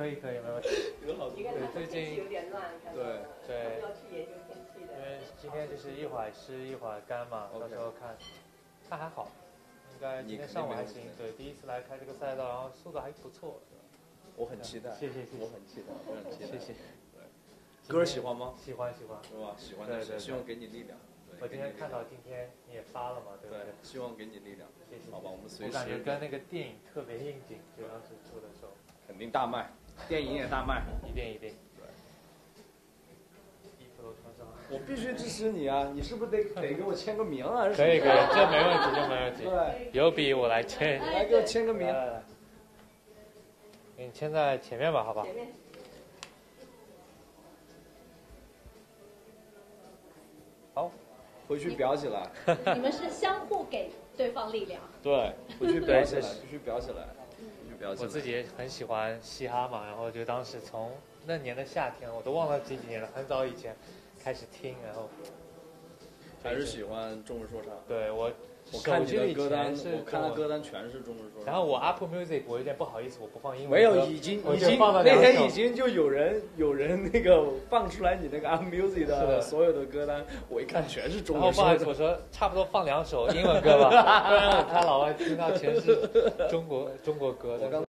可以可以，没问题。有好多你看最近天气有点乱，对对要去研究天气的。因为今天就是一会儿湿一会儿干嘛，到时候看，看还好，应该今天上午还行。对，第一次来开这个赛道，然后速度还不错。我很期待，谢谢谢谢我很期待，我很期待。谢谢。歌儿喜欢吗？喜欢喜欢。是吧？喜欢对对对，希望给你力量。对我今天看到今天你也发了嘛，对不对对？，希望给你力量。谢谢。好吧，我们随时我感觉跟那个电影特别应景，就当时出的时候，肯定大卖，电影也大卖。一定一定。我必须支持你啊！你是不是得得给我签个名啊？可以可以，这没问题，这没问题。对，有笔我来签。来给我签个名来。来来，给你签在前面吧，好吧？前面好，回去裱起来。你们是相互给对方力量。对，回去裱起来，必须裱起来，我自己也很喜欢嘻哈嘛，然后就当时从那年的夏天，我都忘了几几年了，很早以前开始听，然后还是喜欢中文说唱。对我我看你的歌单，我看他歌单全是中文说唱。然后我 Apple Music 我有点不好意思，我不放英文。没有，已经已经那天已经就有人有人那个放出来你那个 Apple Music 的的所有的歌单，我一看全是中文然后不好意思，我。说差不多放两首英文歌吧，不然我怕老外听到全是中国中国歌的。我刚